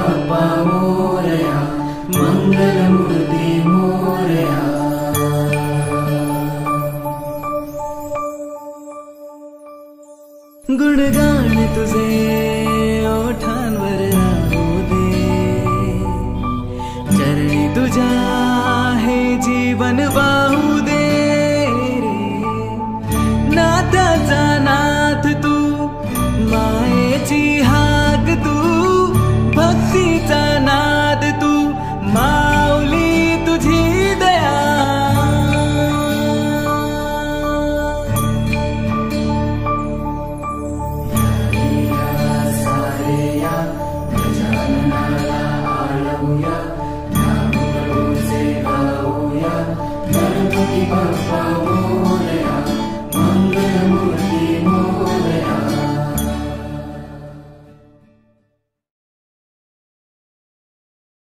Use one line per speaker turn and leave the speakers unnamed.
बाप्पा मोरया मङ्गलमूर्ति मोरया गुणगान तुझे दे चरणी तुझा है जीवन Sita na